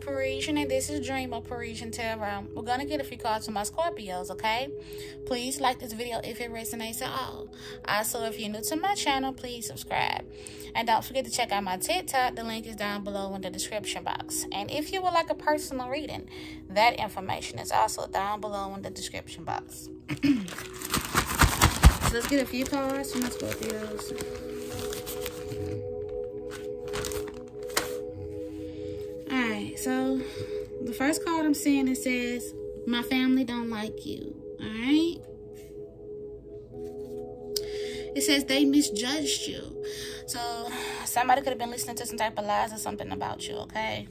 Parrisenne, and this is Dream of Parrisenne Tarot. We're going to get a few cards from my Scorpios, okay? Please like this video if it resonates at all. Also, if you're new to my channel, please subscribe. And don't forget to check out my TikTok. The link is down below in the description box. And if you would like a personal reading, that information is also down below in the description box. so let's get a few cards from my Scorpios. So the first card I'm seeing it says, my family don't like you. All right. It says they misjudged you. So somebody could have been listening to some type of lies or something about you, okay?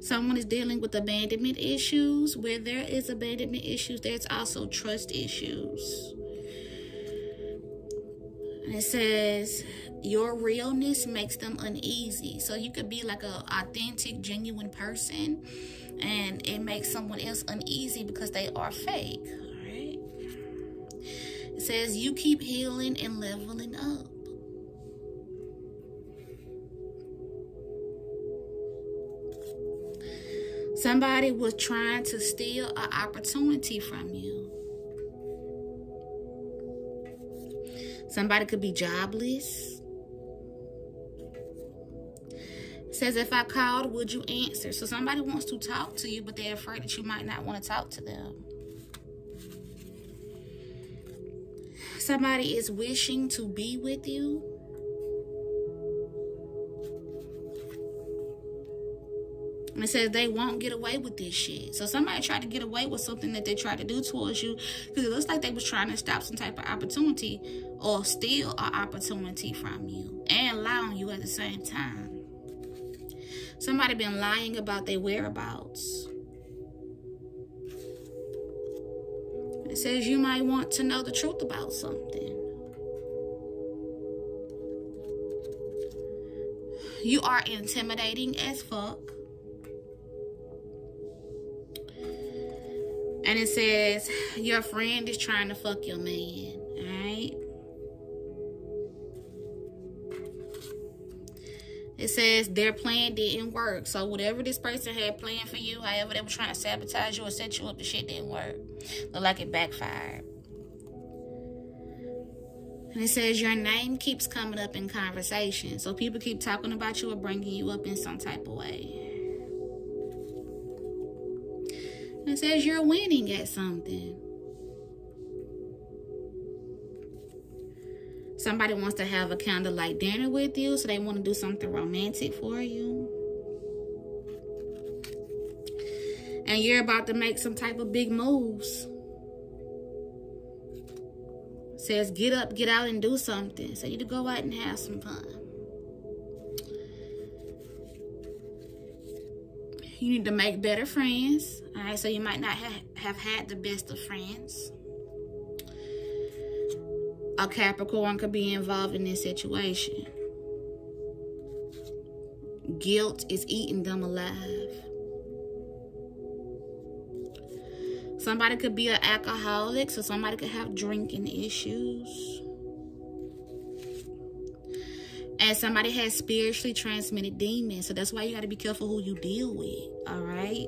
Someone is dealing with abandonment issues. Where there is abandonment issues, there's also trust issues. And it says your realness makes them uneasy. So you could be like a authentic, genuine person, and it makes someone else uneasy because they are fake. All right. It says you keep healing and leveling up. Somebody was trying to steal an opportunity from you. Somebody could be jobless. says if I called, would you answer? So somebody wants to talk to you, but they're afraid that you might not want to talk to them. Somebody is wishing to be with you. And it says they won't get away with this shit. So somebody tried to get away with something that they tried to do towards you because it looks like they was trying to stop some type of opportunity or steal an opportunity from you and lie on you at the same time. Somebody been lying about their whereabouts. It says you might want to know the truth about something. You are intimidating as fuck. And it says your friend is trying to fuck your man. Alright? It says their plan didn't work. So whatever this person had planned for you, however they were trying to sabotage you or set you up, the shit didn't work. Look like it backfired. And it says your name keeps coming up in conversation. So people keep talking about you or bringing you up in some type of way. It says you're winning at something. Somebody wants to have a candlelight dinner with you, so they want to do something romantic for you. And you're about to make some type of big moves. says, get up, get out, and do something. So you to go out and have some fun. You need to make better friends. All right, so you might not ha have had the best of friends a Capricorn could be involved in this situation. Guilt is eating them alive. Somebody could be an alcoholic, so somebody could have drinking issues. And somebody has spiritually transmitted demons. So that's why you got to be careful who you deal with. All right?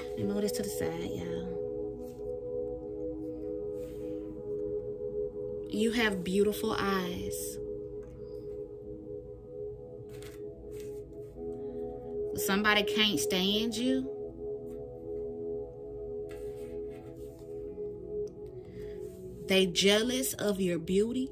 Let me move this to the side, y'all. You have beautiful eyes. Somebody can't stand you. They jealous of your beauty.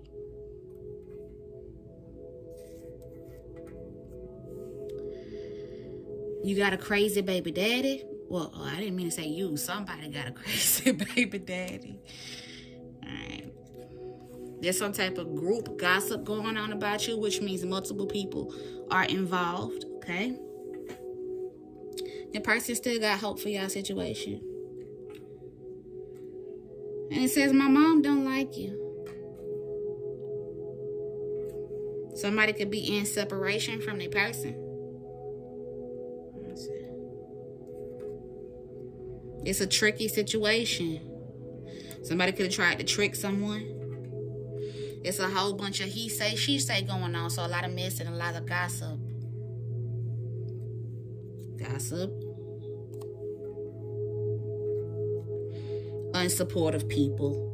You got a crazy baby daddy. Well, oh, I didn't mean to say you. Somebody got a crazy baby daddy. All right. There's some type of group gossip going on about you, which means multiple people are involved, okay? The person still got hope for y'all situation. And it says, my mom don't like you. Somebody could be in separation from the person. It's a tricky situation. Somebody could have tried to trick someone. It's a whole bunch of he say, she say going on. So a lot of mess and a lot of gossip. gossip, unsupportive people.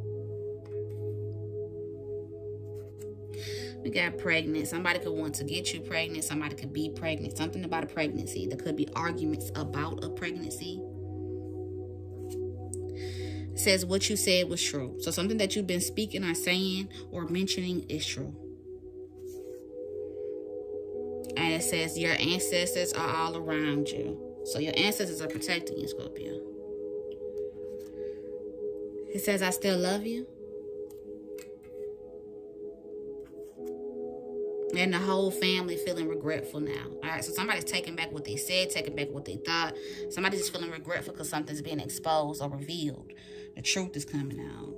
We got pregnant. Somebody could want to get you pregnant. Somebody could be pregnant. Something about a pregnancy. There could be arguments about a pregnancy. Says what you said was true. So something that you've been speaking or saying or mentioning is true. And it says your ancestors are all around you. So your ancestors are protecting you, Scorpio. It says, I still love you. And the whole family feeling regretful now. All right, so somebody's taking back what they said, taking back what they thought. Somebody's feeling regretful because something's being exposed or revealed. The truth is coming out.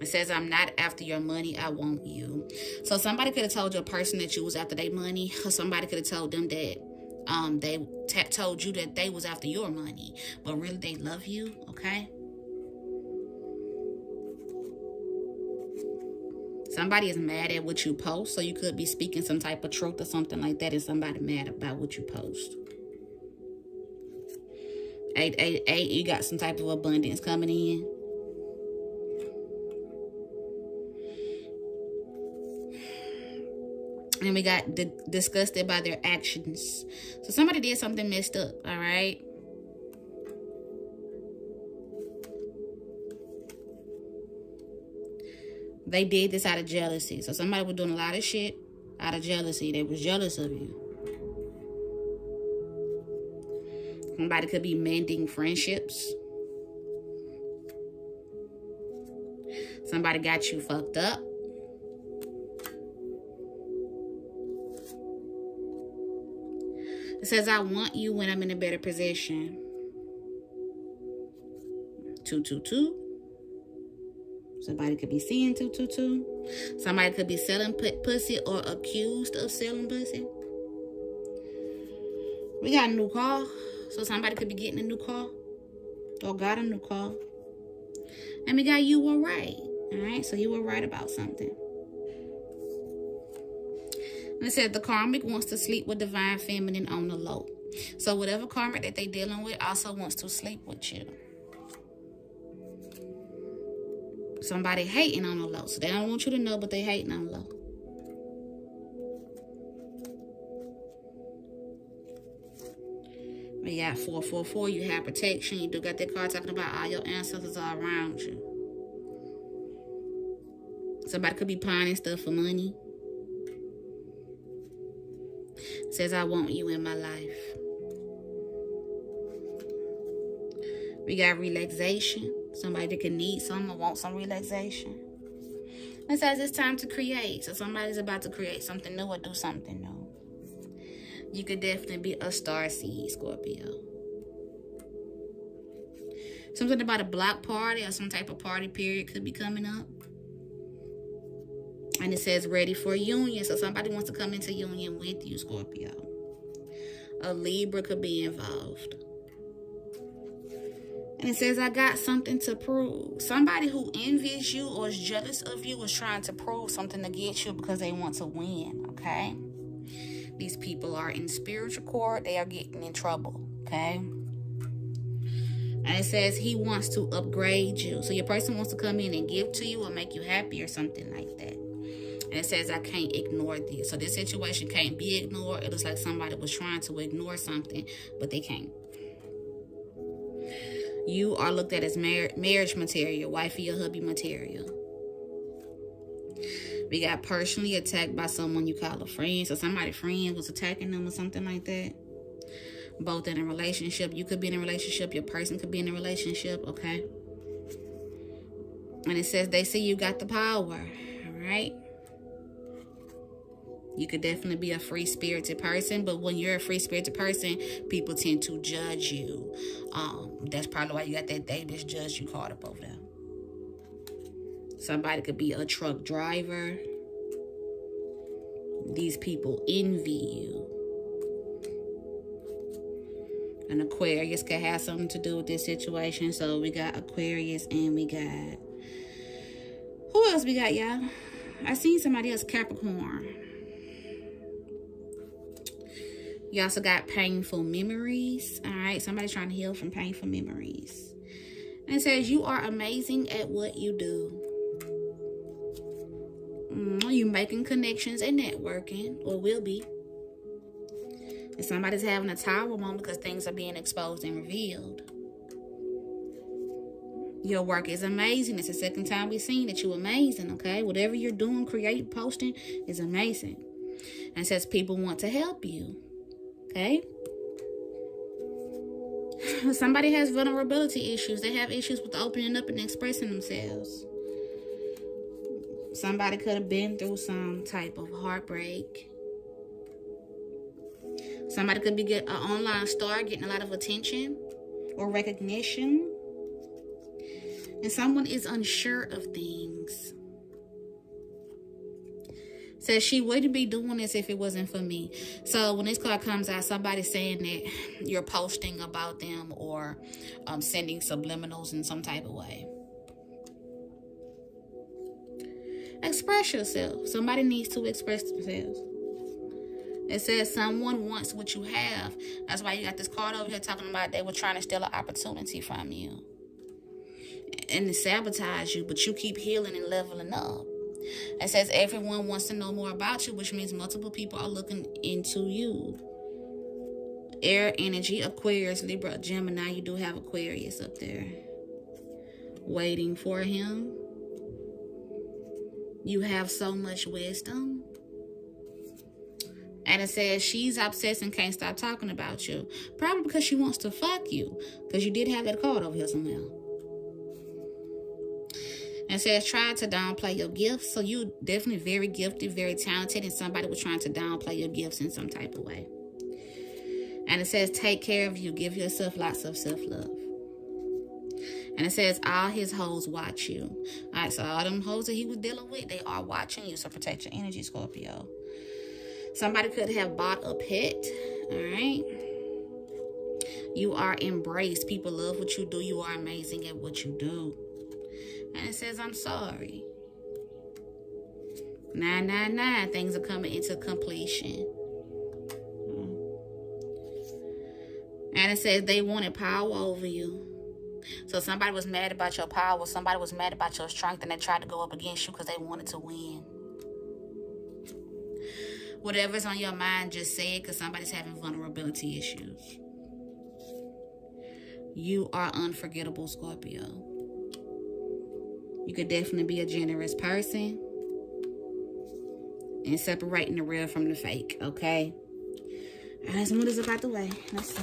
It says, I'm not after your money. I want you. So somebody could have told your person that you was after their money. Or somebody could have told them that um, they told you that they was after your money. But really, they love you, okay? Somebody is mad at what you post. So you could be speaking some type of truth or something like that. And somebody mad about what you post. Eight, eight, eight, you got some type of abundance coming in. and we got disgusted by their actions. So somebody did something messed up, all right? They did this out of jealousy. So somebody was doing a lot of shit out of jealousy. They was jealous of you. Somebody could be mending friendships. Somebody got you fucked up. It says, I want you when I'm in a better position. 222. Somebody could be seeing 222. Somebody could be selling pussy or accused of selling pussy. We got a new car. So somebody could be getting a new car. Or got a new car. And we got you were right. Alright, so you were right about something. And it said the karmic wants to sleep with divine feminine on the low. So whatever karmic that they dealing with also wants to sleep with you. Somebody hating on the low. So they don't want you to know, but they hating on the low. We got 444. You have protection. You do got that card talking about all your ancestors are around you. Somebody could be pining stuff for money. says, I want you in my life. We got relaxation. Somebody that can need some or want some relaxation. It says it's time to create. So somebody's about to create something new or do something new. You could definitely be a star seed, Scorpio. Something about a block party or some type of party period could be coming up. And it says ready for union. So somebody wants to come into union with you, Scorpio. A Libra could be involved. And it says, I got something to prove. Somebody who envies you or is jealous of you is trying to prove something to get you because they want to win, okay? These people are in spiritual court. They are getting in trouble, okay? And it says he wants to upgrade you. So your person wants to come in and give to you or make you happy or something like that. And it says, I can't ignore this. So this situation can't be ignored. It looks like somebody was trying to ignore something, but they can't. You are looked at as mar marriage material, wifey or hubby material. We got personally attacked by someone you call a friend. So somebody friend was attacking them or something like that. Both in a relationship. You could be in a relationship. Your person could be in a relationship. Okay. And it says they see you got the power. All right. You could definitely be a free spirited person, but when you're a free spirited person, people tend to judge you. Um, that's probably why you got that Davis judge you caught up over there. Somebody could be a truck driver. These people envy you. An Aquarius could have something to do with this situation. So we got Aquarius and we got... Who else we got, y'all? I seen somebody else, Capricorn. You also got painful memories. All right. Somebody's trying to heal from painful memories. And says you are amazing at what you do. Mm, you making connections and networking, or will be. And somebody's having a tower moment because things are being exposed and revealed. Your work is amazing. It's the second time we've seen that you're amazing, okay? Whatever you're doing, creating, posting is amazing. And says people want to help you, okay? Somebody has vulnerability issues. They have issues with opening up and expressing themselves. Somebody could have been through some type of heartbreak. Somebody could be get an online star, getting a lot of attention or recognition. And someone is unsure of things. Says she wouldn't be doing this if it wasn't for me. So when this card comes out, somebody's saying that you're posting about them or um, sending subliminals in some type of way. Express yourself. Somebody needs to express themselves. It says someone wants what you have. That's why you got this card over here talking about they were trying to steal an opportunity from you. And to sabotage you, but you keep healing and leveling up. It says everyone wants to know more about you, which means multiple people are looking into you. Air energy, Aquarius, Libra, Gemini. You do have Aquarius up there. Waiting for him. You have so much wisdom. And it says she's obsessed and can't stop talking about you. Probably because she wants to fuck you. Because you did have that card over here somewhere. And it says try to downplay your gifts. So you definitely very gifted, very talented. And somebody was trying to downplay your gifts in some type of way. And it says take care of you. Give yourself lots of self-love. And it says all his hoes watch you. All right, so all them hoes that he was dealing with, they are watching you. So protect your energy, Scorpio. Somebody could have bought a pet. All right. You are embraced. People love what you do. You are amazing at what you do. And it says, I'm sorry. 999. Things are coming into completion. And it says they wanted power over you. So somebody was mad about your power. Somebody was mad about your strength and they tried to go up against you because they wanted to win. Whatever's on your mind, just say it because somebody's having vulnerability issues. You are unforgettable, Scorpio. You could definitely be a generous person and separating the real from the fake, okay? All right, let's move this about the way. Let's see.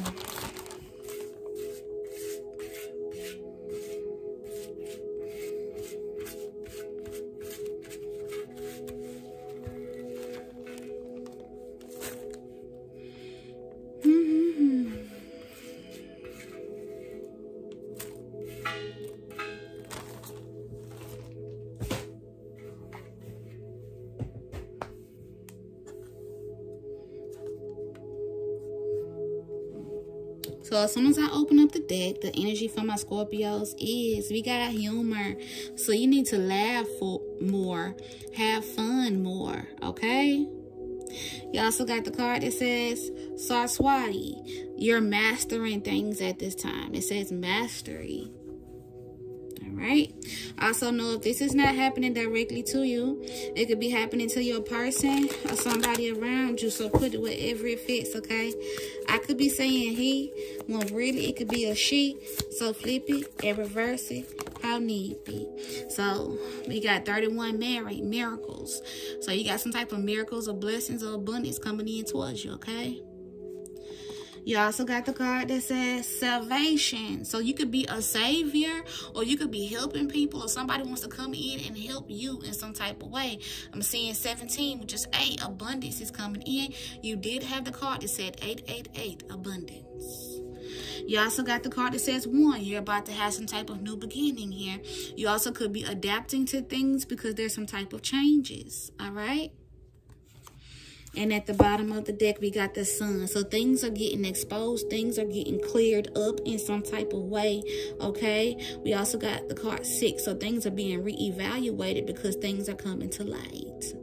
Up the energy for my Scorpios is we got humor. So you need to laugh for more, have fun more, okay? You also got the card that says Saraswati. You're mastering things at this time. It says mastery? Also know if this is not happening directly to you, it could be happening to your person or somebody around you. So put it wherever it fits, okay? I could be saying he, when really it could be a she. So flip it and reverse it how need be. So we got 31 married miracles. So you got some type of miracles or blessings or abundance coming in towards you, okay? You also got the card that says salvation. So you could be a savior or you could be helping people or somebody wants to come in and help you in some type of way. I'm seeing 17, which is 8. Abundance is coming in. You did have the card that said 888, abundance. You also got the card that says one. You're about to have some type of new beginning here. You also could be adapting to things because there's some type of changes. All right. And at the bottom of the deck, we got the sun. So things are getting exposed. Things are getting cleared up in some type of way. Okay. We also got the card six. So things are being reevaluated because things are coming to light.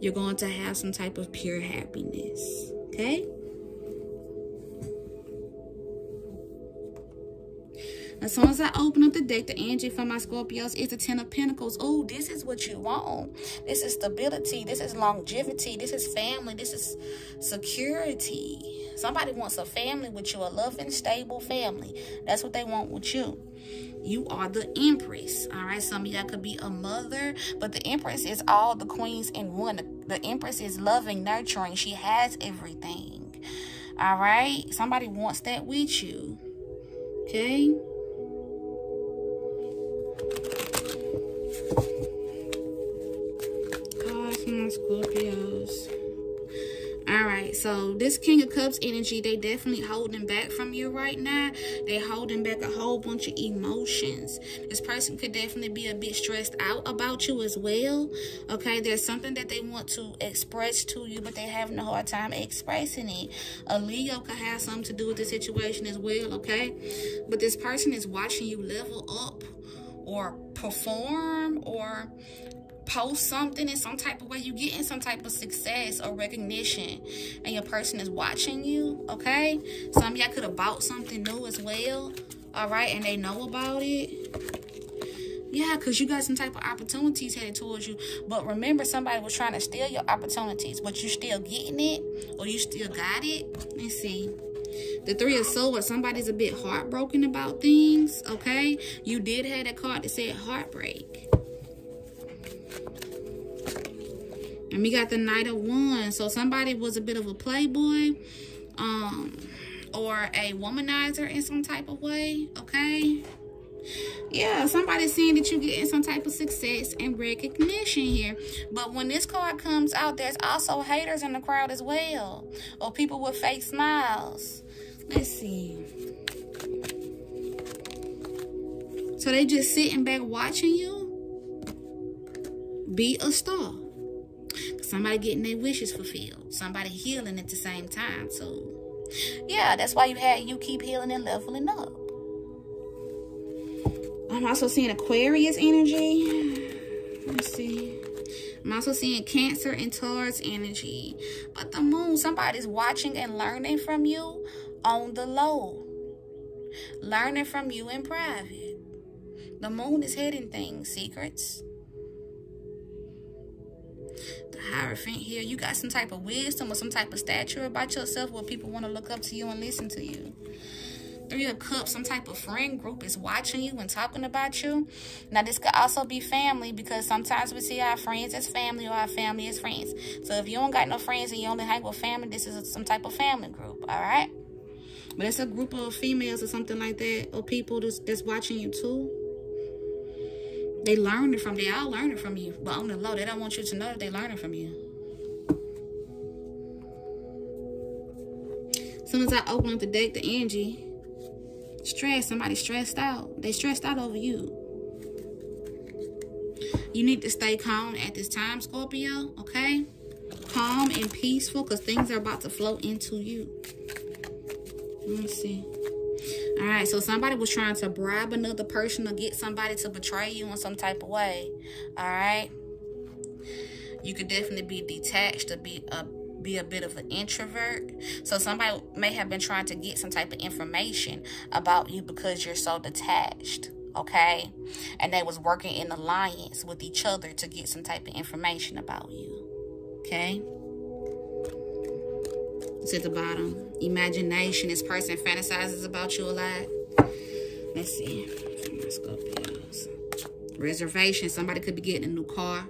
You're going to have some type of pure happiness. Okay. As soon as I open up the deck, the energy for my Scorpios is the Ten of Pentacles. Oh, this is what you want. This is stability. This is longevity. This is family. This is security. Somebody wants a family with you, a loving, stable family. That's what they want with you. You are the Empress. All right. Some of y'all could be a mother, but the Empress is all the queens in one. The Empress is loving, nurturing. She has everything. All right. Somebody wants that with you. Okay. So this King of Cups energy, they definitely holding back from you right now. They holding back a whole bunch of emotions. This person could definitely be a bit stressed out about you as well. Okay, there's something that they want to express to you, but they're having a hard time expressing it. A Leo could have something to do with the situation as well, okay? But this person is watching you level up or perform or post something in some type of way, you getting some type of success or recognition, and your person is watching you, okay? Some y'all could have bought something new as well, all right, and they know about it. Yeah, because you got some type of opportunities headed towards you. But remember, somebody was trying to steal your opportunities, but you still getting it, or you still got it. Let's see. The three of swords, somebody's a bit heartbroken about things, okay? You did have a card that said heartbreak. And we got the Knight of Wands. So somebody was a bit of a playboy um, or a womanizer in some type of way, okay? Yeah, somebody's seeing that you're getting some type of success and recognition here. But when this card comes out, there's also haters in the crowd as well. Or people with fake smiles. Let's see. So they just sitting back watching you be a star. Somebody getting their wishes fulfilled. Somebody healing at the same time. So, yeah, that's why you had you keep healing and leveling up. I'm also seeing Aquarius energy. Let's see. I'm also seeing Cancer and Taurus energy. But the moon, somebody's watching and learning from you on the low. Learning from you in private. The moon is hiding things, secrets. Hierophant here. You got some type of wisdom or some type of stature about yourself where people want to look up to you and listen to you. Three of Cups, some type of friend group is watching you and talking about you. Now, this could also be family because sometimes we see our friends as family or our family as friends. So, if you don't got no friends and you only hang with family, this is some type of family group, all right? But it's a group of females or something like that or people that's, that's watching you too. They learning from, they all learning from you. But on the low, they don't want you to know that they learning from you. As soon as I open up the deck, the energy, stress, somebody stressed out. They stressed out over you. You need to stay calm at this time, Scorpio, okay? Calm and peaceful because things are about to flow into you. Let me see. All right, so somebody was trying to bribe another person to get somebody to betray you in some type of way. All right. You could definitely be detached to be a be a bit of an introvert. So somebody may have been trying to get some type of information about you because you're so detached. Okay. And they was working in alliance with each other to get some type of information about you. Okay. It's at the bottom. Imagination. This person fantasizes about you a lot. Let's see. Reservation. Somebody could be getting a new car.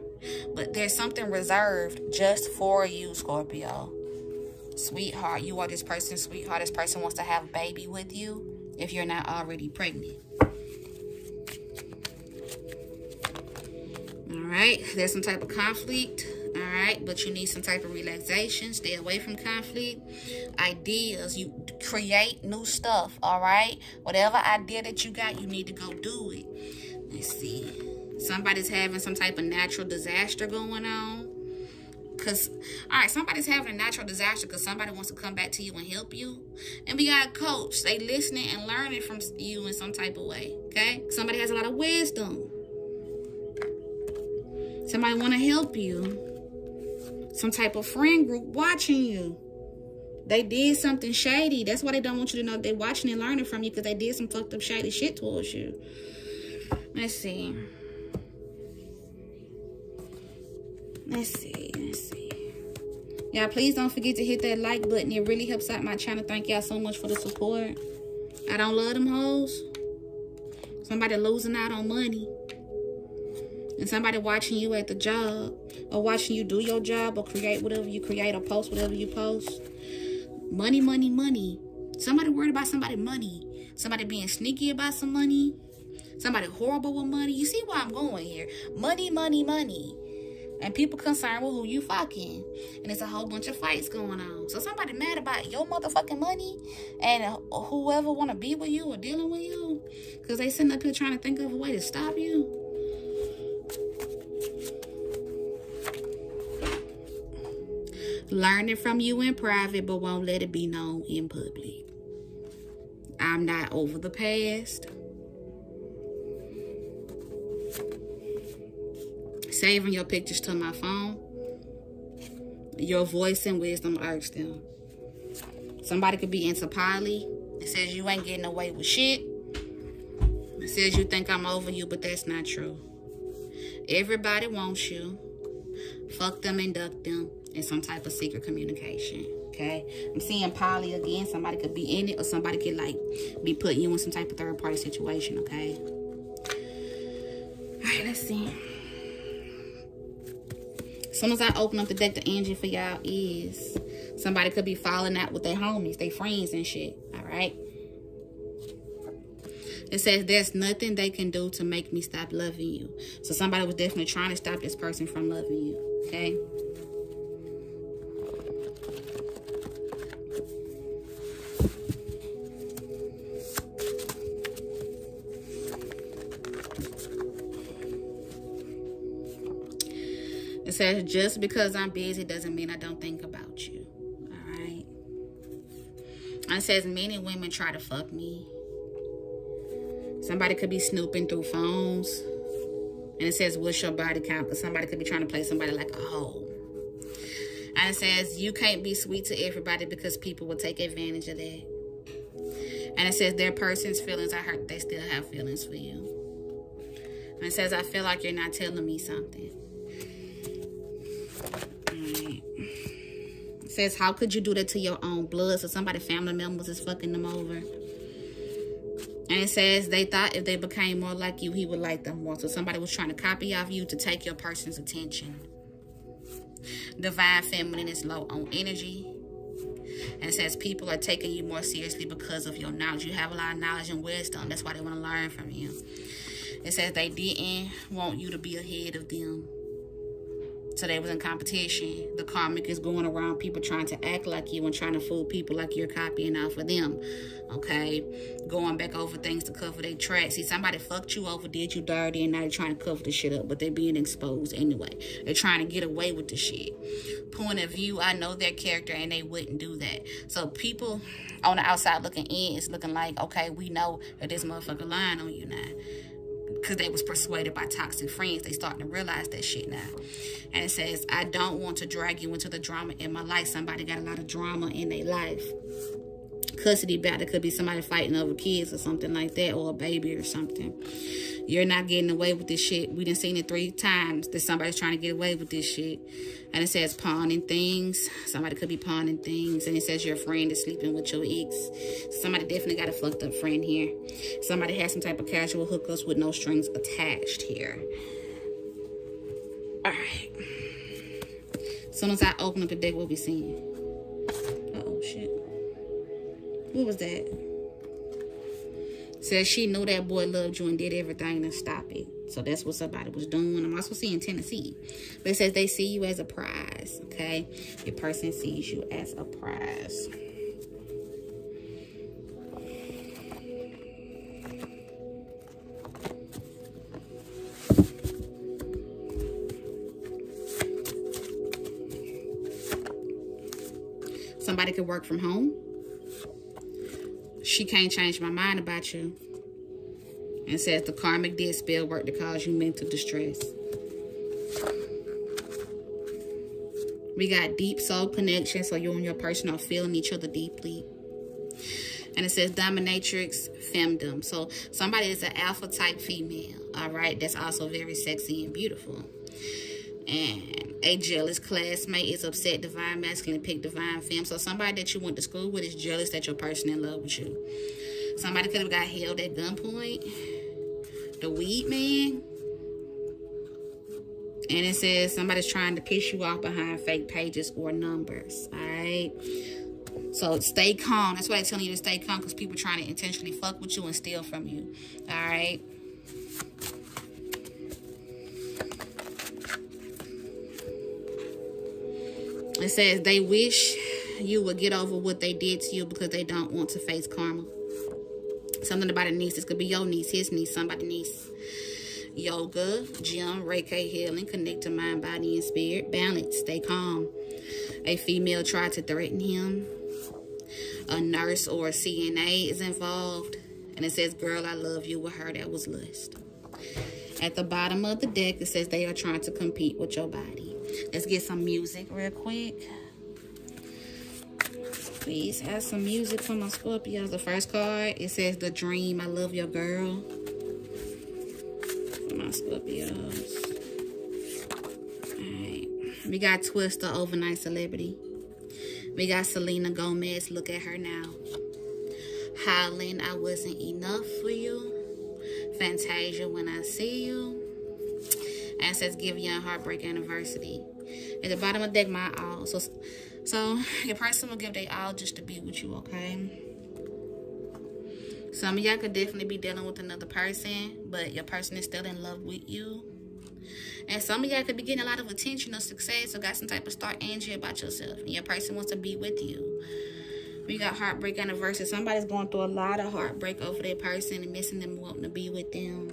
But there's something reserved just for you, Scorpio. Sweetheart. You are this person's sweetheart. This person wants to have a baby with you if you're not already pregnant. All right. There's some type of conflict all right but you need some type of relaxation stay away from conflict ideas you create new stuff all right whatever idea that you got you need to go do it. Let's see. Somebody's having some type of natural disaster going on. Because all right somebody's having a natural disaster because somebody wants to come back to you and help you. And we got a coach. They listening and learning from you in some type of way okay? Somebody has a lot of wisdom. Somebody want to help you some type of friend group watching you. They did something shady. That's why they don't want you to know they're watching and learning from you because they did some fucked up shady shit towards you. Let's see. Let's see. Let's see. Y'all, please don't forget to hit that like button. It really helps out my channel. Thank y'all so much for the support. I don't love them hoes. Somebody losing out on money. And somebody watching you at the job. Or watching you do your job. Or create whatever you create. Or post whatever you post. Money, money, money. Somebody worried about somebody money. Somebody being sneaky about some money. Somebody horrible with money. You see why I'm going here. Money, money, money and people concerned with who you fucking. And it's a whole bunch of fights going on. So somebody mad about your motherfucking money and whoever want to be with you or dealing with you because they sitting up here trying to think of a way to stop you. Learning from you in private but won't let it be known in public. I'm not over the past. saving your pictures to my phone. Your voice and wisdom urge them. Somebody could be into poly. It says you ain't getting away with shit. It says you think I'm over you, but that's not true. Everybody wants you. Fuck them and duck them in some type of secret communication. Okay? I'm seeing poly again. Somebody could be in it or somebody could like be putting you in some type of third party situation. Okay? Alright, let's see As soon as I open up the deck, the energy for y'all is somebody could be falling out with their homies, their friends and shit. All right. It says there's nothing they can do to make me stop loving you. So somebody was definitely trying to stop this person from loving you. Okay. Says, just because I'm busy doesn't mean I don't think about you. All right. And says, many women try to fuck me. Somebody could be snooping through phones. And it says, what's your body count? Because somebody could be trying to play somebody like a hoe. And it says, you can't be sweet to everybody because people will take advantage of that. And it says, their person's feelings are hurt. They still have feelings for you. And it says, I feel like you're not telling me something. Says, how could you do that to your own blood? So somebody, family members is fucking them over. And it says they thought if they became more like you, he would like them more. So somebody was trying to copy off you to take your person's attention. Divine feminine is low on energy. And it says people are taking you more seriously because of your knowledge. You have a lot of knowledge and wisdom. That's why they want to learn from you. It says they didn't want you to be ahead of them. So they was in competition. The karmic is going around people trying to act like you and trying to fool people like you're copying off of them. Okay? Going back over things to cover their tracks. See, somebody fucked you over, did you dirty, and now they're trying to cover the shit up, but they're being exposed anyway. They're trying to get away with the shit. Point of view, I know their character and they wouldn't do that. So people on the outside looking in is looking like, okay, we know that this motherfucker lying on you now because they was persuaded by toxic friends. They starting to realize that shit now. And it says, I don't want to drag you into the drama in my life. Somebody got a lot of drama in their life. Custody battle It could be somebody fighting over kids or something like that or a baby or something. You're not getting away with this shit. We done seen it three times that somebody's trying to get away with this shit. And it says pawning things. Somebody could be pawning things. And it says your friend is sleeping with your ex. Somebody definitely got a fucked up friend here. Somebody has some type of casual hookups with no strings attached here. Alright. As soon as I open up the deck, we'll be seeing. Uh oh shit. What was that? Says she knew that boy loved you and did everything to stop it. So that's what somebody was doing. I'm also seeing Tennessee. But it says they see you as a prize, okay? Your person sees you as a prize. Somebody could work from home she can't change my mind about you. And says the karmic did spell work to cause you mental distress. We got deep soul connection. So you and your person are feeling each other deeply. And it says dominatrix femdom. So somebody is an alpha type female. All right. That's also very sexy and beautiful. And a jealous classmate is upset divine masculine pick divine femme. So somebody that you went to school with is jealous that your person in love with you. Somebody could have got held at gunpoint. The weed man. And it says somebody's trying to piss you off behind fake pages or numbers. All right. So stay calm. That's why I'm telling you to stay calm because people trying to intentionally fuck with you and steal from you. All right. It says they wish you would get over what they did to you because they don't want to face karma. Something about a niece. This could be your niece, his niece, somebody niece. Yoga, gym, Reiki healing, connect to mind, body, and spirit. Balance, stay calm. A female tried to threaten him. A nurse or a CNA is involved. And it says, girl, I love you. With her, that was lust. At the bottom of the deck, it says they are trying to compete with your body. Let's get some music real quick. Please have some music for my Scorpios. The first card, it says The Dream. I love your girl. For my Scorpios. Alright. We got Twista, Overnight Celebrity. We got Selena Gomez. Look at her now. Howling, I wasn't enough for you. Fantasia, when I see you. Says Giveon heartbreak anniversary. At the bottom of the deck, my all. So so your person will give their all just to be with you, okay? Some of y'all could definitely be dealing with another person, but your person is still in love with you. And some of y'all could be getting a lot of attention or success or got some type of star energy about yourself. And your person wants to be with you. We got heartbreak anniversary. Somebody's going through a lot of heartbreak over their person and missing them, wanting to be with them.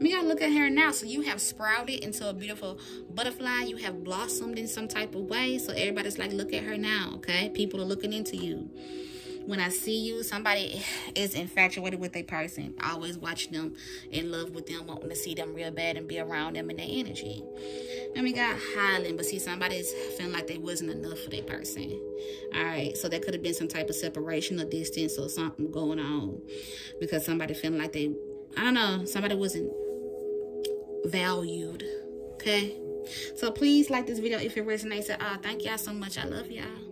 We gotta look at her now. So you have sprouted into a beautiful butterfly. You have blossomed in some type of way. So everybody's like, look at her now, okay? People are looking into you. When I see you, somebody is infatuated with a person. I always watch them, in love with them, wanting to see them real bad and be around them and their energy. And we got Highland, but see, somebody's feeling like they wasn't enough for their person. All right, so there could have been some type of separation or distance or something going on because somebody feeling like they, I don't know, somebody wasn't valued. Okay. So please like this video if it resonates at all. Thank y'all so much. I love y'all.